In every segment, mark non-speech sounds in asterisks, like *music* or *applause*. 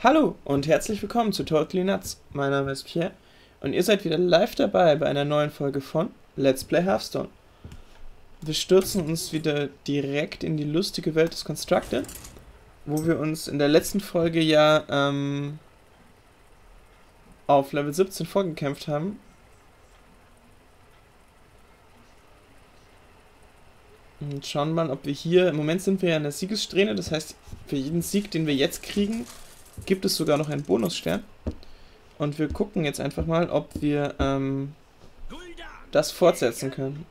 Hallo und herzlich willkommen zu Totally Nuts. Mein Name ist Pierre und ihr seid wieder live dabei bei einer neuen Folge von Let's Play Hearthstone. Wir stürzen uns wieder direkt in die lustige Welt des Constructed, wo wir uns in der letzten Folge ja ähm, auf Level 17 vorgekämpft haben. Und schauen mal, ob wir hier, im Moment sind wir ja in der Siegessträhne, das heißt, für jeden Sieg, den wir jetzt kriegen, gibt es sogar noch einen Bonusstern. Und wir gucken jetzt einfach mal, ob wir ähm, das fortsetzen können.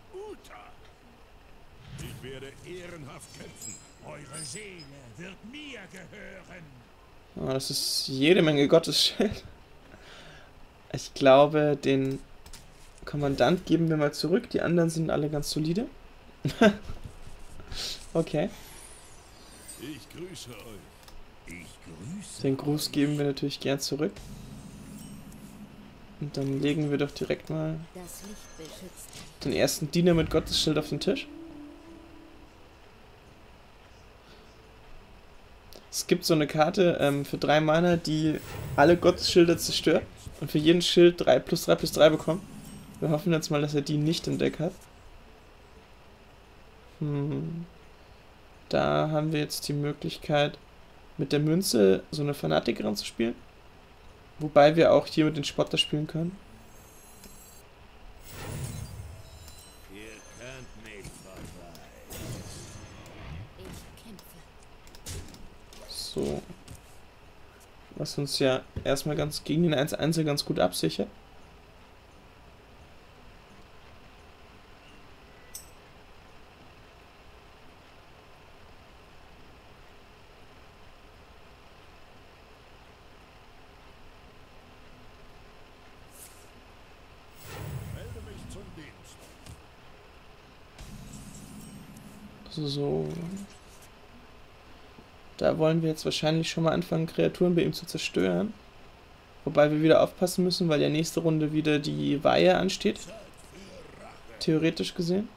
Ich werde ehrenhaft kämpfen. Eure Seele wird mir gehören. Oh, das ist jede Menge Gottesschild. Ich glaube, den Kommandant geben wir mal zurück. Die anderen sind alle ganz solide. *laughs* okay. Ich grüße euch. Ich grüße Den Gruß geben wir natürlich gern zurück. Und dann legen wir doch direkt mal den ersten Diener mit Gottesschild auf den Tisch. Es gibt so eine Karte ähm, für drei Mana, die alle Gottesschilder zerstört und für jeden Schild 3 plus 3 plus 3 bekommt. Wir hoffen jetzt mal, dass er die nicht im Deck hat. Hm. Da haben wir jetzt die Möglichkeit, mit der Münze so eine Fanatikerin zu spielen. Wobei wir auch hier mit den Spotter spielen können. So. Was uns ja erstmal ganz gegen den 1-1 ganz gut absichert. Melde mich zum Dienst. So. Da wollen wir jetzt wahrscheinlich schon mal anfangen, Kreaturen bei ihm zu zerstören. Wobei wir wieder aufpassen müssen, weil ja nächste Runde wieder die Weihe ansteht. Theoretisch gesehen.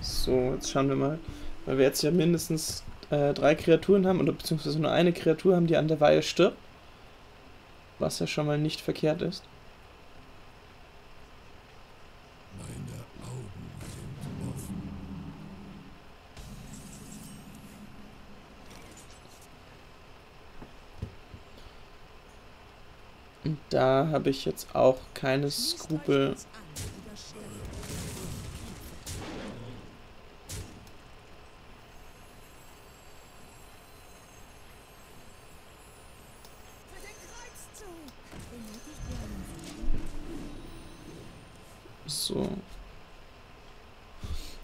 So, jetzt schauen wir mal. Weil wir jetzt ja mindestens äh, drei Kreaturen haben, oder beziehungsweise nur eine Kreatur haben, die an der Weihe stirbt. Was ja schon mal nicht verkehrt ist. Meine Augen sind offen. Und da habe ich jetzt auch keine Skrupel. Uns an, widersteht. Benötigt ihr einen So.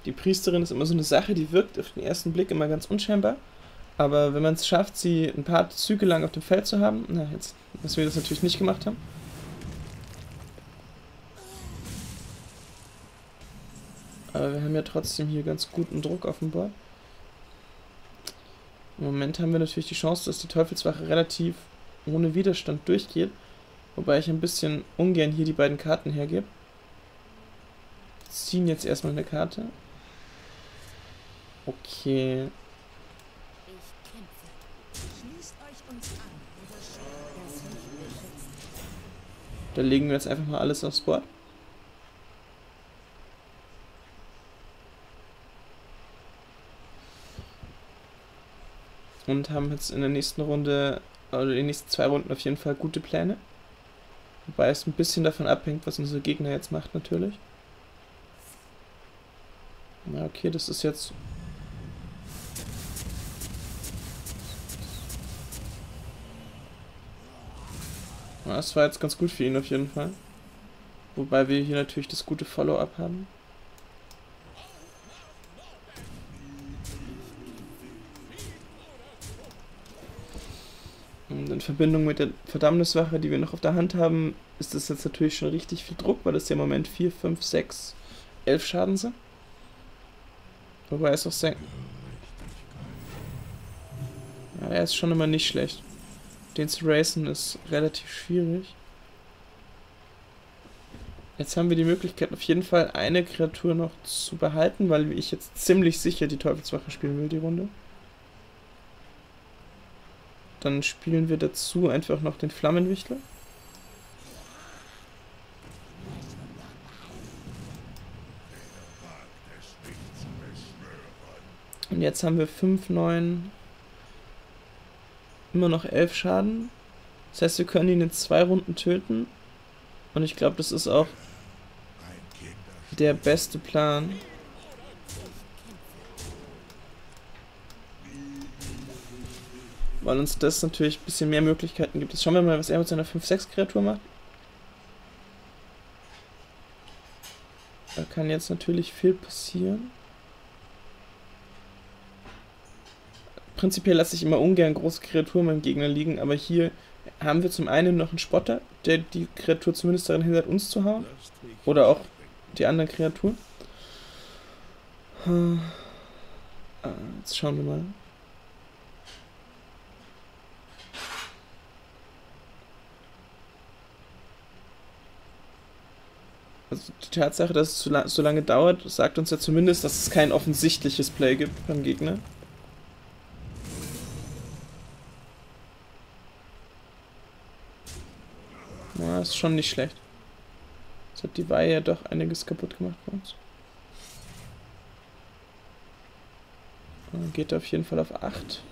Die Priesterin ist immer so eine Sache, die wirkt auf den ersten Blick immer ganz unscheinbar. Aber wenn man es schafft, sie ein paar Züge lang auf dem Feld zu haben, na jetzt, dass wir das natürlich nicht gemacht haben. Aber wir haben ja trotzdem hier ganz guten Druck auf dem Board. Im Moment haben wir natürlich die Chance, dass die Teufelswache relativ ohne Widerstand durchgeht. Wobei ich ein bisschen ungern hier die beiden Karten hergebe ziehen jetzt erstmal eine Karte. Okay. Ich kämpfe. Schließt euch uns an. Widersteht. Das Licht beschützt dich. Da legen wir jetzt einfach mal alles aufs Board. Und haben jetzt in der nächsten Runde, oder in den nächsten zwei Runden auf jeden Fall gute Pläne. Wobei es ein bisschen davon abhängt, was unser Gegner jetzt macht, natürlich. Na, okay, das ist jetzt. Das war jetzt ganz gut für ihn auf jeden Fall. Wobei wir hier natürlich das gute Follow-up haben. Und in Verbindung mit der Verdammniswache, die wir noch auf der Hand haben, ist das jetzt natürlich schon richtig viel Druck, weil das ja im Moment 4, 5, 6, 11 Schaden sind. Wobei es auch sehr... Ja, er ist schon immer nicht schlecht. Den zu racen ist relativ schwierig. Jetzt haben wir die Möglichkeit, auf jeden Fall eine Kreatur noch zu behalten, weil ich jetzt ziemlich sicher die Teufelswache spielen will, die Runde. Dann spielen wir dazu einfach noch den Flammenwichtler. Und jetzt haben wir 5, 9, immer noch 11 Schaden. Das heißt, wir können ihn in zwei Runden töten. Und ich glaube, das ist auch der beste Plan. Weil uns das natürlich ein bisschen mehr Möglichkeiten gibt. Jetzt schauen wir mal, was er mit seiner 5-6-Kreatur macht. Da kann jetzt natürlich viel passieren. Prinzipiell lasse ich immer ungern große Kreaturen beim Gegner liegen, aber hier haben wir zum einen noch einen Spotter, der die Kreatur zumindest daran hindert, uns zu hauen. Oder auch die anderen Kreaturen. Ah, jetzt schauen wir mal. Also die Tatsache, dass es so lange dauert, sagt uns ja zumindest, dass es kein offensichtliches Play gibt beim Gegner. Ja, ist schon nicht schlecht. Jetzt hat die Weihe ja doch einiges kaputt gemacht bei uns. Geht auf jeden Fall auf 8.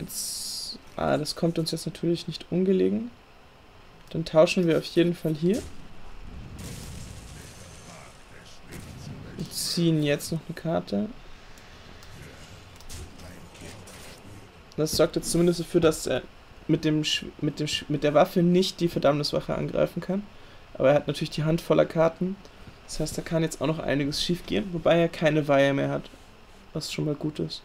Jetzt, ah, das kommt uns jetzt natürlich nicht ungelegen. Dann tauschen wir auf jeden Fall hier. Wir ziehen jetzt noch eine Karte. Das sorgt jetzt zumindest dafür, dass er mit, dem, mit, dem, mit der Waffe nicht die Verdammniswache angreifen kann. Aber er hat natürlich die Hand voller Karten. Das heißt, da kann jetzt auch noch einiges schief gehen, wobei er keine Weihe mehr hat. Was schon mal gut ist.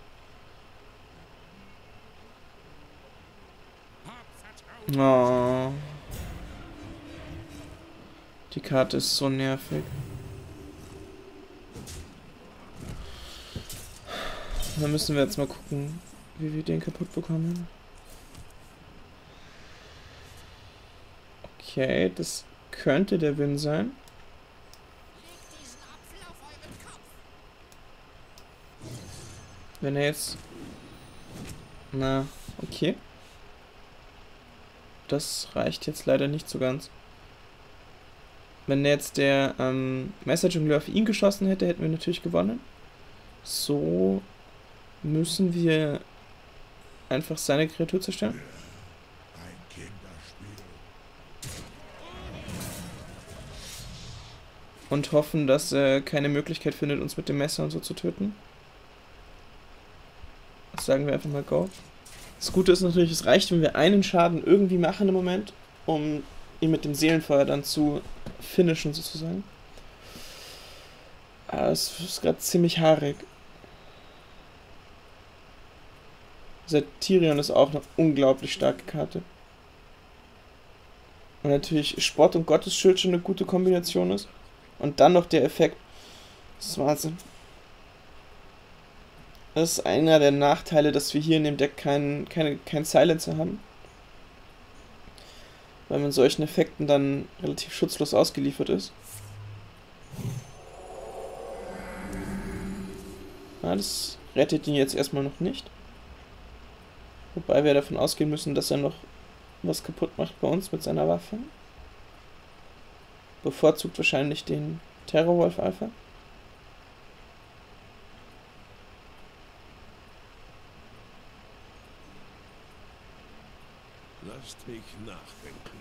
Oh. Die Karte ist so nervig. Da müssen wir jetzt mal gucken, wie wir den kaputt bekommen. Okay, das könnte der Win sein. Wenn er jetzt... Na, okay. Das reicht jetzt leider nicht so ganz. Wenn jetzt der ähm, Messerjongleur auf ihn geschossen hätte, hätten wir natürlich gewonnen. So müssen wir einfach seine Kreatur zerstören? Und hoffen, dass er keine Möglichkeit findet, uns mit dem Messer und so zu töten. Das sagen wir einfach mal Go. Das Gute ist natürlich, es reicht, wenn wir einen Schaden irgendwie machen im Moment, um ihn mit dem Seelenfeuer dann zu finishen sozusagen. Aber es ist gerade ziemlich haarig. Tyrion ist auch eine unglaublich starke Karte. Und natürlich Sport und Gottesschild schon eine gute Kombination ist. Und dann noch der Effekt. Das ist Wahnsinn. Das ist einer der Nachteile, dass wir hier in dem Deck keinen kein, kein Silencer haben. Weil man solchen Effekten dann relativ schutzlos ausgeliefert ist. Ja, das rettet ihn jetzt erstmal noch nicht. Wobei wir davon ausgehen müssen, dass er noch was kaputt macht bei uns mit seiner Waffe. Bevorzugt wahrscheinlich den Terrorwolf Alpha. Lasst mich nachdenken.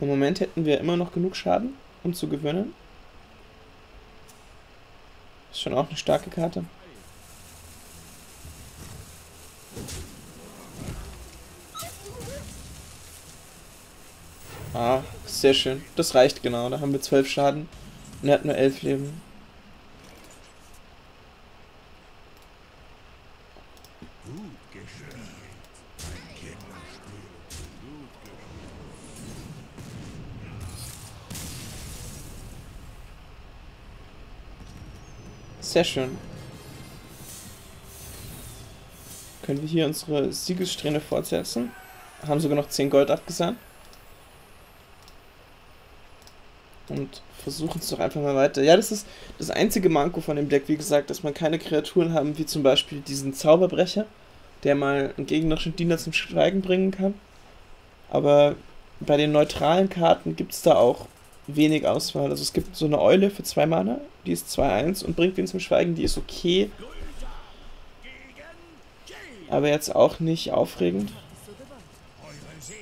Im Moment hätten wir immer noch genug Schaden, um zu gewinnen. Ist schon auch eine starke Karte. Ah, sehr schön. Das reicht genau. Da haben wir zwölf Schaden. Und er hat nur elf Leben. Sehr schön. können wir hier unsere Siegessträhne fortsetzen. Haben sogar noch 10 Gold abgesandt. Und versuchen es doch einfach mal weiter. Ja, das ist das einzige Manko von dem Deck, wie gesagt, dass man keine Kreaturen haben, wie zum Beispiel diesen Zauberbrecher, der mal einen gegnerischen Diener zum Schweigen bringen kann. Aber bei den neutralen Karten gibt es da auch wenig Auswahl. Also es gibt so eine Eule für 2 Mana, die ist 2-1 und bringt wen zum Schweigen, die ist okay. Aber jetzt auch nicht aufregend. So gewollt. Eure Seele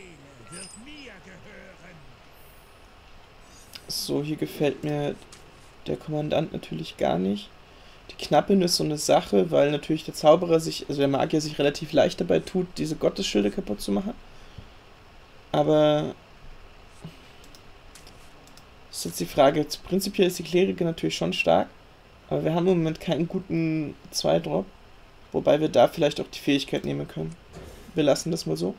wird mir gehören. So, hier gefällt mir der Kommandant natürlich gar nicht. Die Knappin ist so eine Sache, weil natürlich der Zauberer sich, also der Magier sich relativ leicht dabei tut, diese Gottesschilde kaputt zu machen. Aber ist jetzt die Frage, jetzt prinzipiell ist die Klerike natürlich schon stark, aber wir haben im Moment keinen guten 2-Drop, wobei wir da vielleicht auch die Fähigkeit nehmen können. Wir lassen das mal so.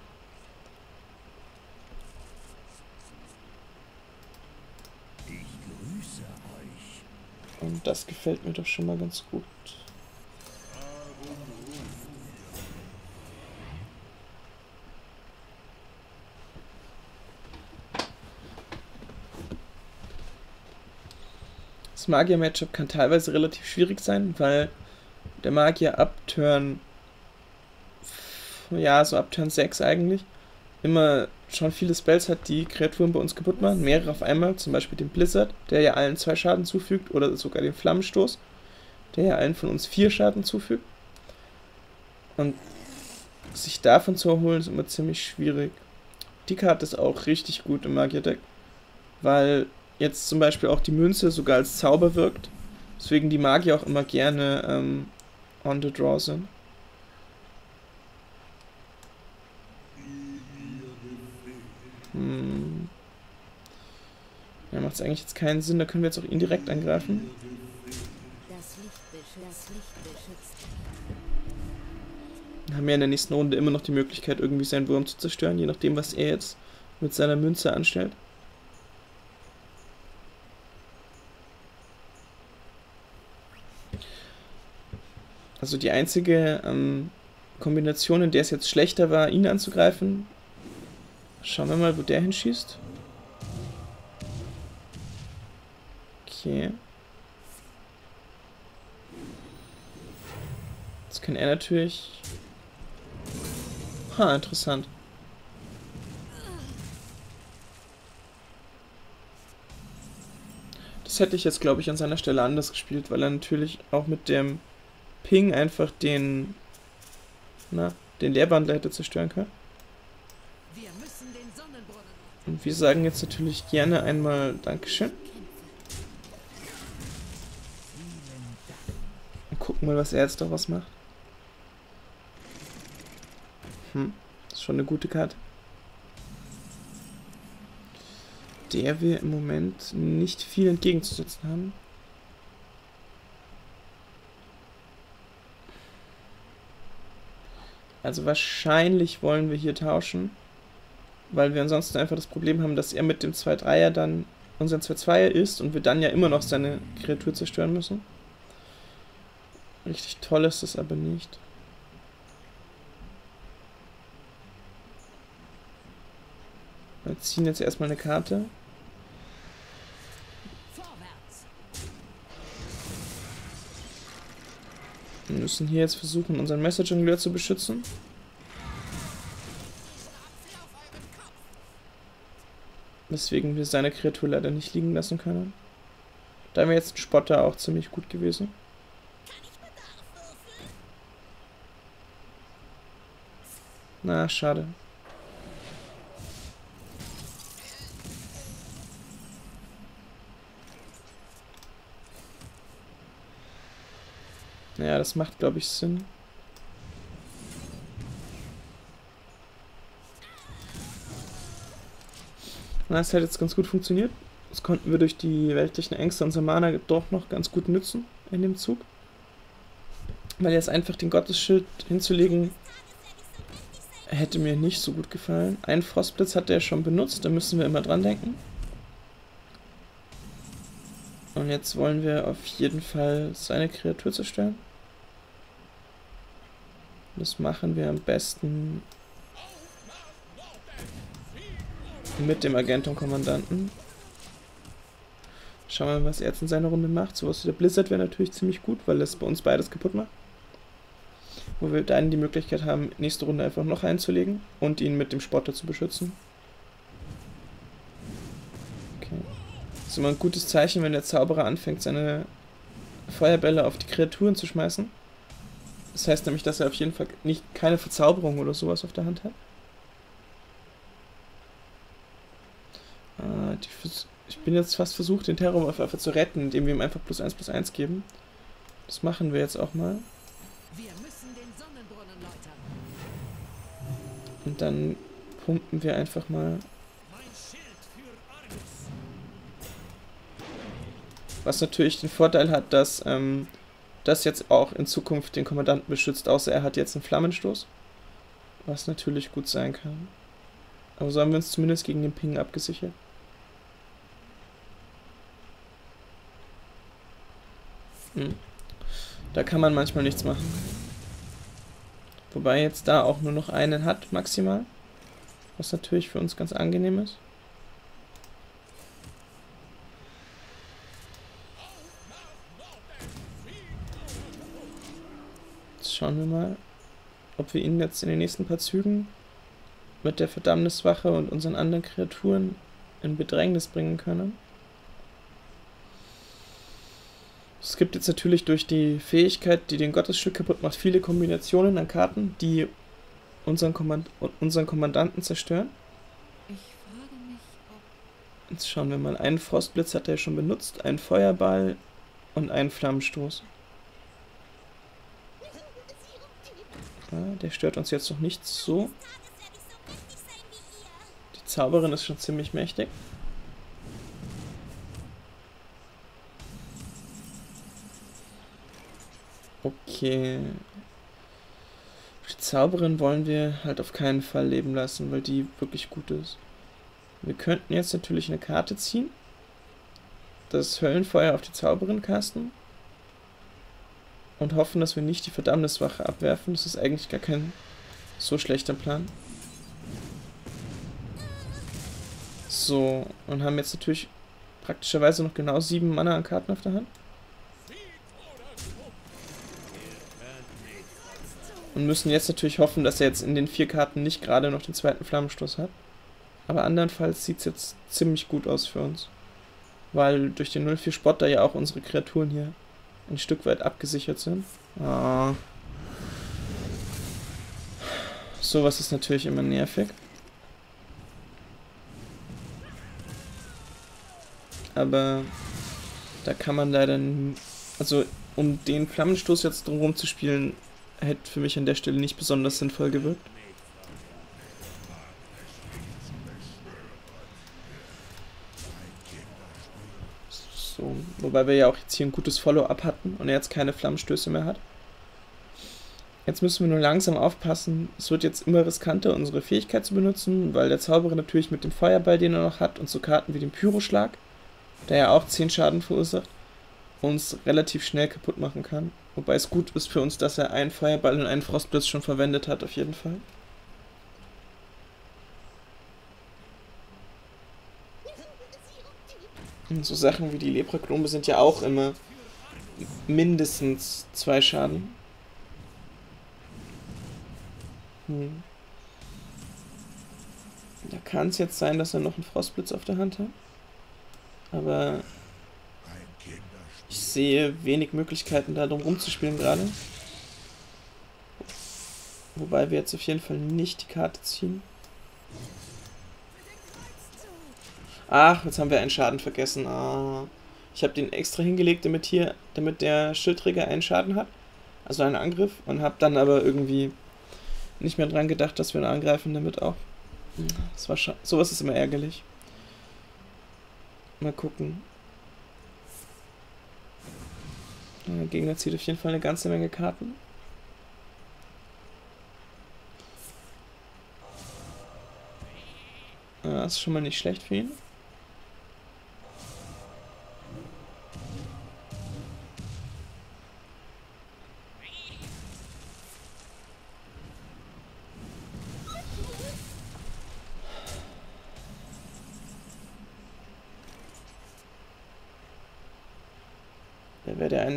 Und das gefällt mir doch schon mal ganz gut. Das Magier-Matchup kann teilweise relativ schwierig sein, weil der Magier ab Turn, ja, so ab Turn 6 eigentlich, immer schon viele Spells hat, die Kreaturen bei uns kaputt machen. Mehrere auf einmal, zum Beispiel den Blizzard, der ja allen zwei Schaden zufügt, oder sogar den Flammenstoß, der ja allen von uns vier Schaden zufügt. Und sich davon zu erholen, ist immer ziemlich schwierig. Die Karte ist auch richtig gut im Magier-Deck, weil jetzt zum Beispiel auch die Münze sogar als Zauber wirkt. Deswegen die Magier auch immer gerne ähm, on the draw sind. Hm. Ja, macht es eigentlich jetzt keinen Sinn. Da können wir jetzt auch ihn direkt angreifen. Dann haben wir in der nächsten Runde immer noch die Möglichkeit, irgendwie seinen Wurm zu zerstören, je nachdem, was er jetzt mit seiner Münze anstellt. Also die einzige ähm, Kombination, in der es jetzt schlechter war, ihn anzugreifen. Schauen wir mal, wo der hinschießt. Okay. Jetzt kann er natürlich... Ha, interessant. Das hätte ich jetzt, glaube ich, an seiner Stelle anders gespielt, weil er natürlich auch mit dem Ping einfach den, na, den Leerwandler hätte zerstören können. Wir müssen den Sonnenbrunnen. Und wir sagen jetzt natürlich gerne einmal Dankeschön. Und gucken mal, was er jetzt daraus macht. Hm, ist schon eine gute Karte. Der wir im Moment nicht viel entgegenzusetzen haben. Also wahrscheinlich wollen wir hier tauschen, weil wir ansonsten einfach das Problem haben, dass er mit dem 2-3er dann unseren 2-2er ist und wir dann ja immer noch seine Kreatur zerstören müssen. Richtig toll ist das aber nicht. Wir ziehen jetzt erstmal eine Karte. Wir müssen hier jetzt versuchen, unseren Messer-Jongleur zu beschützen. Weswegen wir seine Kreatur leider nicht liegen lassen können. Da wäre jetzt ein Spotter auch ziemlich gut gewesen. Na, schade. Ja, das macht, glaube ich, Sinn. Na, es hat jetzt ganz gut funktioniert. Das konnten wir durch die weltlichen Ängste unserer Mana doch noch ganz gut nützen in dem Zug. Weil jetzt einfach den Gottesschild hinzulegen, hätte mir nicht so gut gefallen. Einen Frostblitz hat er schon benutzt, da müssen wir immer dran denken. Und jetzt wollen wir auf jeden Fall seine Kreatur zerstören. Das machen wir am besten mit dem Agentum-Kommandanten. Schauen wir mal, was er jetzt in seiner Runde macht. Sowas wie der Blizzard wäre natürlich ziemlich gut, weil das bei uns beides kaputt macht. Wo wir dann die Möglichkeit haben, nächste Runde einfach noch einzulegen und ihn mit dem Spotter zu beschützen. Okay. Das ist immer ein gutes Zeichen, wenn der Zauberer anfängt, seine Feuerbälle auf die Kreaturen zu schmeißen. Das heißt nämlich, dass er auf jeden Fall nicht keine Verzauberung oder sowas auf der Hand hat. Ah, die, ich bin jetzt fast versucht, den Terrorwolf einfach zu retten, indem wir ihm einfach plus 1 plus 1 geben. Das machen wir jetzt auch mal. Und dann pumpen wir einfach mal. Mein Schild für Argus. Was natürlich den Vorteil hat, dass ähm, das jetzt auch in Zukunft den Kommandanten beschützt, außer er hat jetzt einen Flammenstoß. Was natürlich gut sein kann. Aber so haben wir uns zumindest gegen den Ping abgesichert. Hm. Da kann man manchmal nichts machen. Wobei jetzt da auch nur noch einen hat, maximal. Was natürlich für uns ganz angenehm ist. Jetzt schauen wir mal, ob wir ihn jetzt in den nächsten paar Zügen mit der Verdammniswache und unseren anderen Kreaturen in Bedrängnis bringen können. Es gibt jetzt natürlich durch die Fähigkeit, die den Gottesstück kaputt macht, viele Kombinationen an Karten, die unseren, Kommand unseren Kommandanten zerstören. Ich frage mich, ob Jetzt schauen wir mal. Einen Frostblitz hat er schon benutzt, einen Feuerball und einen Flammenstoß. Ja, der stört uns jetzt noch nicht so. Die Zauberin ist schon ziemlich mächtig. Okay. Die Zauberin wollen wir halt auf keinen Fall leben lassen, weil die wirklich gut ist. Wir könnten jetzt natürlich eine Karte ziehen. Das Höllenfeuer auf die Zauberin casten. Und hoffen, dass wir nicht die Verdammniswache abwerfen. Das ist eigentlich gar kein so schlechter Plan. So, und haben jetzt natürlich praktischerweise noch genau sieben Mana an Karten auf der Hand. Und müssen jetzt natürlich hoffen, dass er jetzt in den vier Karten nicht gerade noch den zweiten Flammenstoß hat. Aber andernfalls sieht es jetzt ziemlich gut aus für uns. Weil durch den 04 Spotter ja auch unsere Kreaturen hier ein Stück weit abgesichert sind. Ah. Sowas ist natürlich immer nervig. Aber da kann man leider... Also, um den Flammenstoß jetzt drumherum zu spielen, hätte für mich an der Stelle nicht besonders sinnvoll gewirkt. So, wobei wir ja auch jetzt hier ein gutes Follow-up hatten und er jetzt keine Flammenstöße mehr hat. Jetzt müssen wir nur langsam aufpassen. Es wird jetzt immer riskanter, unsere Fähigkeit zu benutzen, weil der Zauberer natürlich mit dem Feuerball, den er noch hat, und so Karten wie dem Pyroschlag, der ja auch 10 Schaden verursacht, uns relativ schnell kaputt machen kann. Wobei es gut ist für uns, dass er einen Feuerball und einen Frostblitz schon verwendet hat, auf jeden Fall. Und so Sachen wie die Lepraklombe sind ja auch immer mindestens zwei Schaden. Hm. Da kann es jetzt sein, dass er noch einen Frostblitz auf der Hand hat. Aber sehe wenig Möglichkeiten, da drum rumzuspielen gerade. Wobei wir jetzt auf jeden Fall nicht die Karte ziehen. Ach, jetzt haben wir einen Schaden vergessen. Ah. Ich habe den extra hingelegt, damit hier, damit der Schildträger einen Schaden hat. Also einen Angriff. Und habe dann aber irgendwie nicht mehr dran gedacht, dass wir ihn angreifen damit auch. Das war Sowas ist immer ärgerlich. Mal gucken. Der Gegner zieht auf jeden Fall eine ganze Menge Karten. Ja, das ist schon mal nicht schlecht für ihn.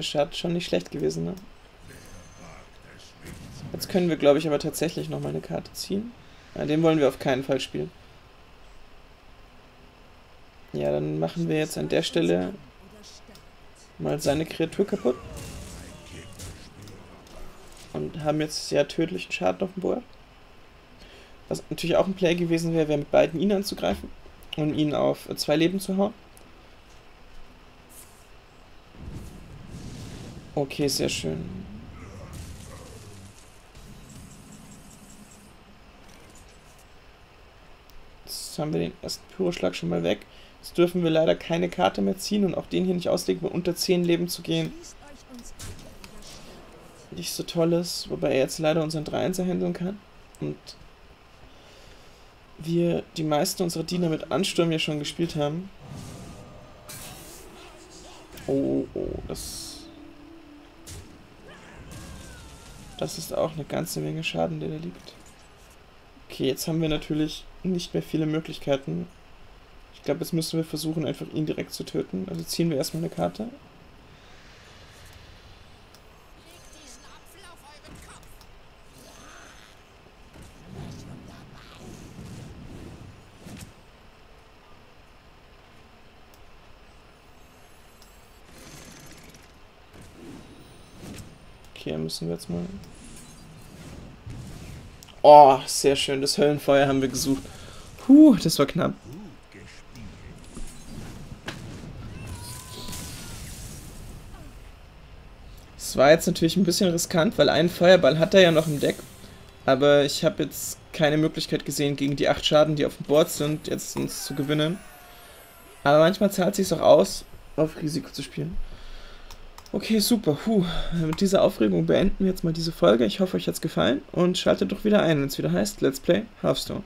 Der Start schon nicht schlecht gewesen, ne? Jetzt können wir, glaube ich, aber tatsächlich noch mal eine Karte ziehen. Ja, den wollen wir auf keinen Fall spielen. Ja, dann machen wir jetzt an der Stelle mal seine Kreatur kaputt. Und haben jetzt sehr tödlichen Schaden auf dem Board. Was natürlich auch ein Play gewesen wäre, wäre mit beiden ihn anzugreifen und ihn auf zwei Leben zu hauen. Okay, sehr schön. Jetzt haben wir den ersten Pyroschlag schon mal weg. Jetzt dürfen wir leider keine Karte mehr ziehen und auch den hier nicht auslegen, um unter 10 Leben zu gehen. Nicht so toll ist, wobei er jetzt leider unseren 3-1er handeln kann. Und wir die meisten unserer Diener mit Ansturm ja schon gespielt haben. Oh, oh, das... Das ist auch eine ganze Menge Schaden, der da liegt. Okay, jetzt haben wir natürlich nicht mehr viele Möglichkeiten. Ich glaube, jetzt müssen wir versuchen, einfach ihn direkt zu töten. Also ziehen wir erstmal eine Karte. Okay, müssen wir jetzt mal... Oh, sehr schön. Das Höllenfeuer haben wir gesucht. Puh, das war knapp. Es war jetzt natürlich ein bisschen riskant, weil einen Feuerball hat er ja noch im Deck. Aber ich habe jetzt keine Möglichkeit gesehen, gegen die 8 Schaden, die auf dem Board sind, jetzt uns zu gewinnen. Aber manchmal zahlt es sich auch aus, auf Risiko zu spielen. Okay, super. Puh. Mit dieser Aufregung beenden wir jetzt mal diese Folge. Ich hoffe, euch hat es gefallen und schaltet doch wieder ein, wenn es wieder heißt Let's Play Hearthstone.